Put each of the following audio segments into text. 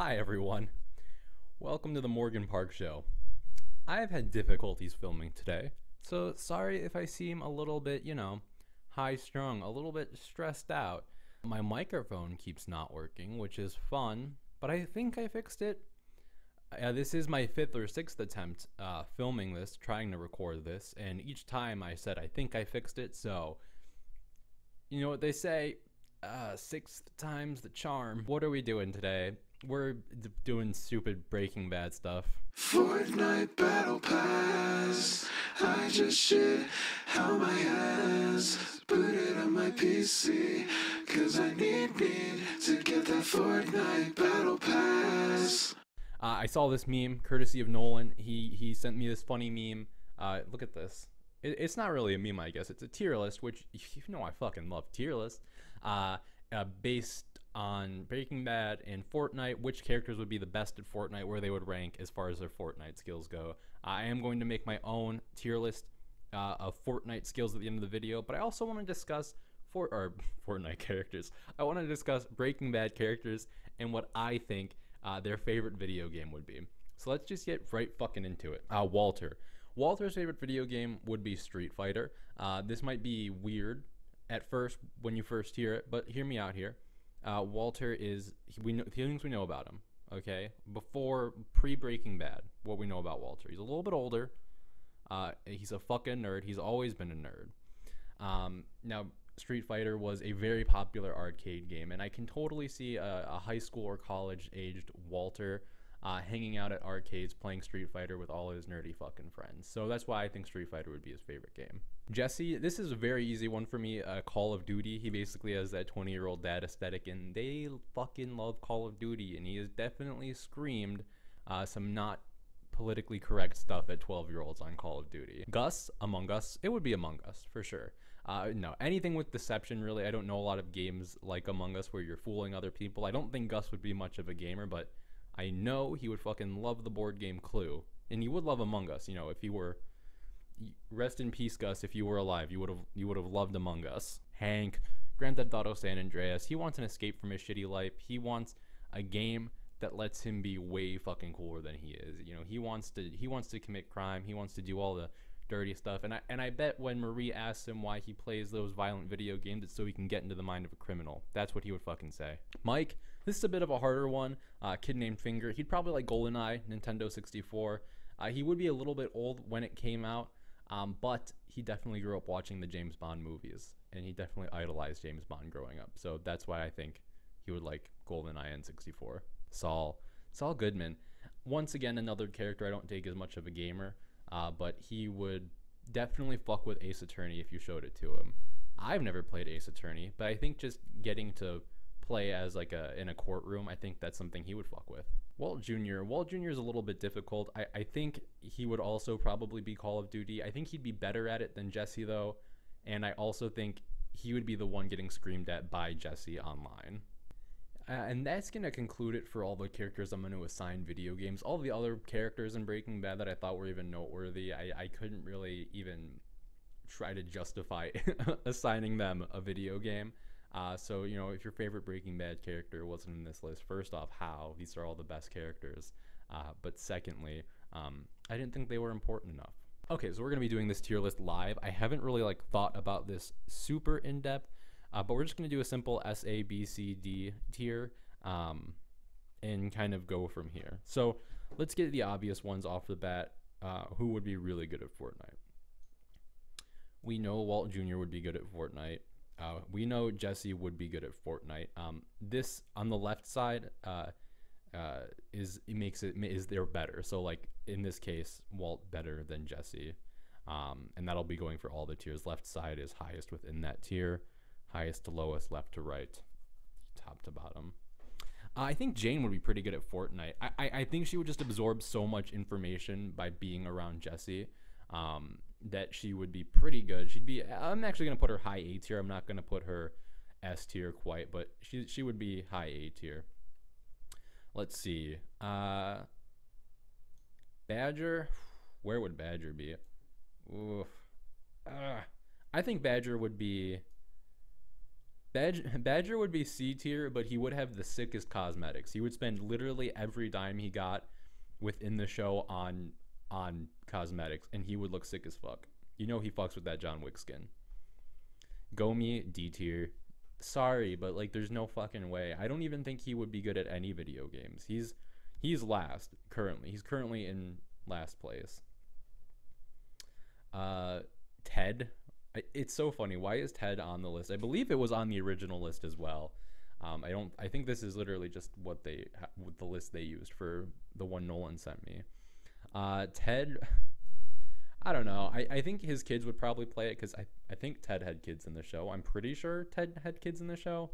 Hi, everyone. Welcome to the Morgan Park Show. I have had difficulties filming today, so sorry if I seem a little bit, you know, high strung, a little bit stressed out. My microphone keeps not working, which is fun, but I think I fixed it. Uh, this is my fifth or sixth attempt uh, filming this, trying to record this, and each time I said I think I fixed it, so you know what they say, uh, sixth time's the charm. What are we doing today? We're d- doing stupid Breaking Bad stuff. Fortnite Battle Pass. I just shit how my ass. Put it on my PC. Cause I need, need to get that Fortnite Battle Pass. Uh, I saw this meme courtesy of Nolan. He he sent me this funny meme. Uh, look at this. It, it's not really a meme, I guess. It's a tier list, which you know I fucking love tier lists. Uh, uh, based on Breaking Bad and Fortnite, which characters would be the best at Fortnite, where they would rank as far as their Fortnite skills go. I am going to make my own tier list uh, of Fortnite skills at the end of the video, but I also want to discuss for or Fortnite characters. I want to discuss Breaking Bad characters and what I think uh, their favorite video game would be. So let's just get right fucking into it. Uh, Walter. Walter's favorite video game would be Street Fighter. Uh, this might be weird at first when you first hear it, but hear me out here. Uh, Walter is we know the things we know about him. Okay, before pre Breaking Bad, what we know about Walter. He's a little bit older. Uh, he's a fucking nerd. He's always been a nerd. Um, now, Street Fighter was a very popular arcade game, and I can totally see a, a high school or college aged Walter uh, hanging out at arcades playing Street Fighter with all his nerdy fucking friends. So that's why I think Street Fighter would be his favorite game. Jesse, this is a very easy one for me. Uh, Call of Duty. He basically has that 20 year old dad aesthetic, and they fucking love Call of Duty, and he has definitely screamed uh, some not politically correct stuff at 12 year olds on Call of Duty. Gus, Among Us, it would be Among Us for sure. Uh, no, anything with deception, really. I don't know a lot of games like Among Us where you're fooling other people. I don't think Gus would be much of a gamer, but I know he would fucking love the board game Clue. And he would love Among Us, you know, if he were. Rest in peace, Gus. If you were alive, you would have you would have loved Among Us. Hank, Grand Theft Auto San Andreas. He wants an escape from his shitty life. He wants a game that lets him be way fucking cooler than he is. You know, he wants to he wants to commit crime. He wants to do all the dirty stuff. And I and I bet when Marie asks him why he plays those violent video games, it's so he can get into the mind of a criminal. That's what he would fucking say. Mike, this is a bit of a harder one. Uh, kid named Finger. He'd probably like GoldenEye, Nintendo 64. Uh, he would be a little bit old when it came out, um, but he definitely grew up watching the James Bond movies, and he definitely idolized James Bond growing up. So that's why I think he would like GoldenEye N64. Saul, Saul Goodman. Once again, another character I don't take as much of a gamer, uh, but he would definitely fuck with Ace Attorney if you showed it to him. I've never played Ace Attorney, but I think just getting to play as like a in a courtroom, I think that's something he would fuck with. Walt Jr. Walt Jr. is a little bit difficult. I, I think he would also probably be Call of Duty. I think he'd be better at it than Jesse though, and I also think he would be the one getting screamed at by Jesse online. Uh, and that's going to conclude it for all the characters I'm going to assign video games. All the other characters in Breaking Bad that I thought were even noteworthy, I, I couldn't really even try to justify assigning them a video game. Uh, so, you know, if your favorite Breaking Bad character wasn't in this list, first off, how? These are all the best characters. Uh, but secondly, um, I didn't think they were important enough. Okay, so we're going to be doing this tier list live. I haven't really like thought about this super in depth. Uh, but we're just going to do a simple S, A, B, C, D tier um, and kind of go from here. So let's get the obvious ones off the bat. Uh, who would be really good at Fortnite? We know Walt Jr. would be good at Fortnite. Uh, we know Jesse would be good at Fortnite. Um, this on the left side uh, uh, is it makes it is they're better. So like in this case, Walt better than Jesse, um, and that'll be going for all the tiers. Left side is highest within that tier highest to lowest, left to right, top to bottom. Uh, I think Jane would be pretty good at Fortnite. I, I, I, think she would just absorb so much information by being around Jesse um, that she would be pretty good. She'd be. I'm actually gonna put her high A tier. I'm not gonna put her S tier quite, but she she would be high A tier. Let's see. Uh, Badger. Where would Badger be? Oof. Uh, I think Badger would be Badger, Badger would be C tier, but he would have the sickest cosmetics. He would spend literally every dime he got within the show on on cosmetics, and he would look sick as fuck. You know he fucks with that John Wick skin. Gomi D tier. Sorry, but like there's no fucking way. I don't even think he would be good at any video games. He's he's last currently. He's currently in last place. Uh Ted. It's so funny. Why is Ted on the list? I believe it was on the original list as well. Um, I don't. I think this is literally just what they ha- what the list they used for the one Nolan sent me. Uh, Ted. I don't know. I, I think his kids would probably play it because I, I think Ted had kids in the show. I'm pretty sure Ted had kids in the show.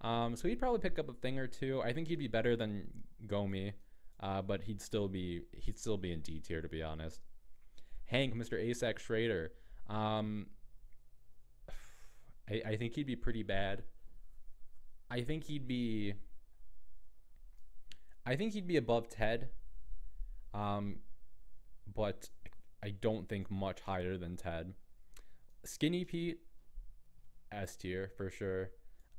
Um, so he'd probably pick up a thing or two. I think he'd be better than Gomi, uh, but he'd still be he'd still be in D tier to be honest. Hank, Mr. ASAC Schrader. Um, I, I think he'd be pretty bad. I think he'd be. I think he'd be above Ted. Um, but I don't think much higher than Ted. Skinny Pete, S tier for sure.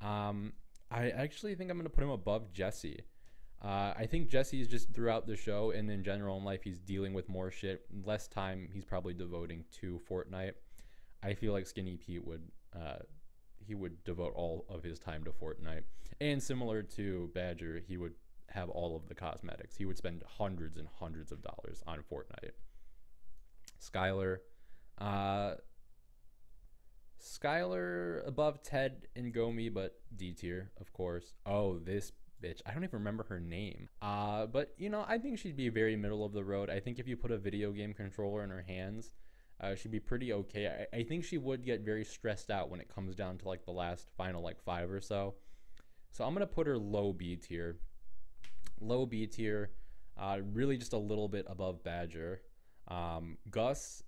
Um, I actually think I'm gonna put him above Jesse. Uh, I think Jesse is just throughout the show and in general in life, he's dealing with more shit, less time he's probably devoting to Fortnite. I feel like Skinny Pete would, uh, he would devote all of his time to Fortnite. And similar to Badger, he would have all of the cosmetics. He would spend hundreds and hundreds of dollars on Fortnite. Skyler, uh, Skyler above Ted and Gomi, but D tier, of course. Oh, this bitch. I don't even remember her name. Uh, but you know, I think she'd be very middle of the road. I think if you put a video game controller in her hands, uh, she'd be pretty okay. I, I think she would get very stressed out when it comes down to like the last final like five or so. So I'm gonna put her low B tier. Low B tier, uh, really just a little bit above Badger. Um, Gus,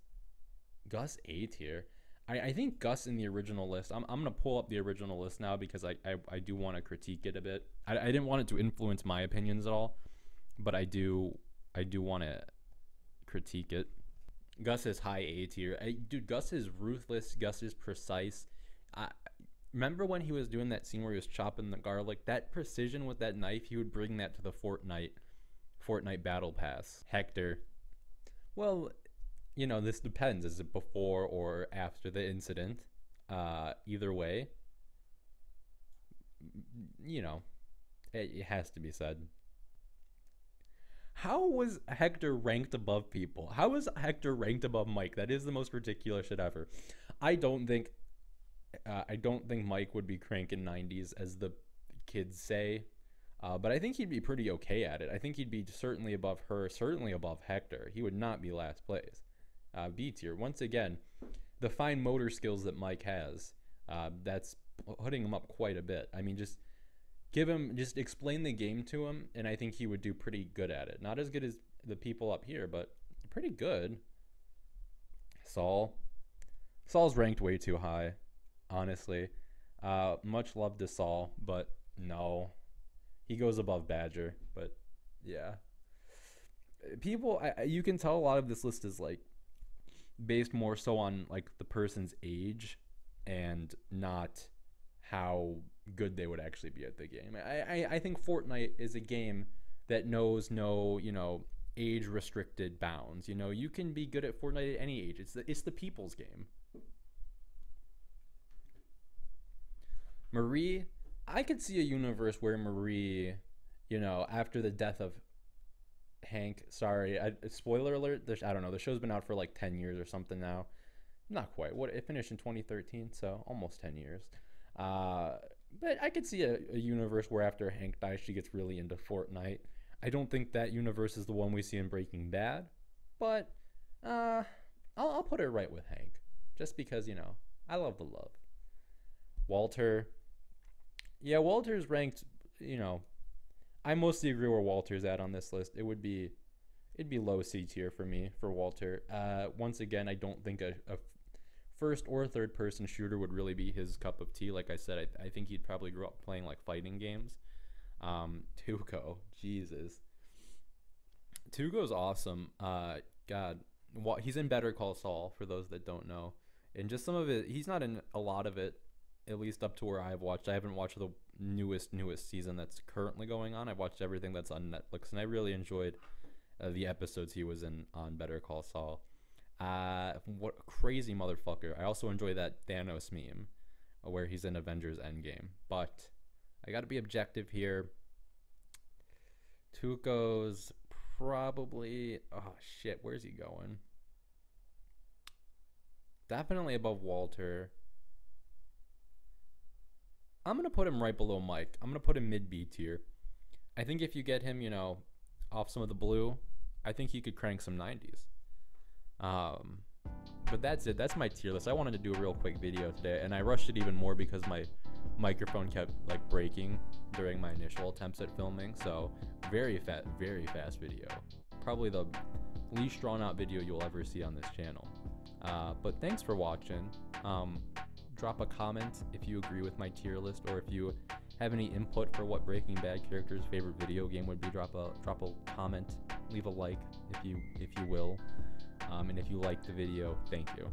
Gus A tier. I, I think Gus in the original list. I'm, I'm gonna pull up the original list now because I I, I do want to critique it a bit. I, I didn't want it to influence my opinions at all, but I do I do want to critique it. Gus is high A tier. I, dude, Gus is ruthless. Gus is precise. I remember when he was doing that scene where he was chopping the garlic. That precision with that knife, he would bring that to the Fortnite Fortnite Battle Pass. Hector. Well, you know, this depends. Is it before or after the incident? Uh, either way, you know, it, it has to be said. How was Hector ranked above people? How was Hector ranked above Mike? That is the most ridiculous shit ever. I don't think, uh, I don't think Mike would be cranking 90s as the kids say. Uh, but I think he'd be pretty okay at it. I think he'd be certainly above her, certainly above Hector. He would not be last place. Uh, B tier. Once again, the fine motor skills that Mike has, uh, that's putting him up quite a bit. I mean, just give him, just explain the game to him, and I think he would do pretty good at it. Not as good as the people up here, but pretty good. Saul. Saul's ranked way too high, honestly. Uh, much love to Saul, but no. He goes above Badger, but yeah. People, I, you can tell a lot of this list is like based more so on like the person's age and not how good they would actually be at the game. I, I, I think Fortnite is a game that knows no, you know, age restricted bounds. You know, you can be good at Fortnite at any age. It's the, it's the people's game. Marie, I could see a universe where Marie, you know, after the death of Hank, sorry, I, spoiler alert. There's, I don't know. The show's been out for like ten years or something now. Not quite. What it finished in 2013, so almost ten years. Uh, but I could see a, a universe where after Hank dies, she gets really into Fortnite. I don't think that universe is the one we see in Breaking Bad, but uh, I'll, I'll put it right with Hank, just because you know I love the love. Walter, yeah, Walter's ranked. You know, I mostly agree where Walter's at on this list. It would be, it'd be low C tier for me for Walter. Uh, once again, I don't think a, a first or third person shooter would really be his cup of tea. Like I said, I, I think he'd probably grow up playing like fighting games. Um, Tuco, Jesus, Tuco's awesome. Uh, God, he's in Better Call Saul for those that don't know, and just some of it. He's not in a lot of it, at least up to where I've watched. I haven't watched the newest newest season that's currently going on. I've watched everything that's on Netflix, and I really enjoyed uh, the episodes he was in on Better Call Saul. Uh, what a crazy motherfucker! I also enjoy that Thanos meme, uh, where he's in Avengers Endgame. But I got to be objective here. Tuco's probably. Oh shit, where's he going? Definitely above Walter. I'm gonna put him right below Mike. I'm gonna put him mid B tier. I think if you get him, you know, off some of the blue, I think he could crank some 90s. Um, but that's it. That's my tier list. I wanted to do a real quick video today, and I rushed it even more because my microphone kept like breaking during my initial attempts at filming. So very fast, very fast video. Probably the least drawn out video you'll ever see on this channel. Uh, but thanks for watching. Um, drop a comment if you agree with my tier list, or if you have any input for what Breaking Bad character's favorite video game would be. Drop a drop a comment, leave a like if you if you will. Um, and if you liked the video, thank you.